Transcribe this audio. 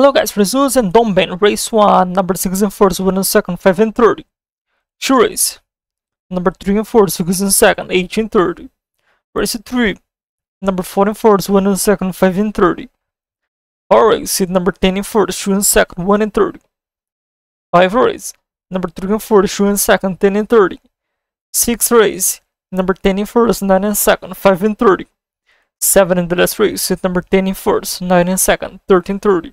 Hello guys, results and Doomben, race 1, number 6 and 4, 1 and 2nd, 5 and 30. Two race, number 3 and 4, 6 and 2nd, 18 and 30. Race 3, number 4 and 4, 1 and 2nd, 5 and 30. All right, race, number 10 and 4, 2 and 2nd, 1 and 30. 5 race, number 3 and 4, 2 and 2nd, 10 and 30. 6 race, number 10 and 4, 9 and 2nd, 5 and 30. 7 in the last race, seat number 10 and 4, 9 and 2nd, 13 30.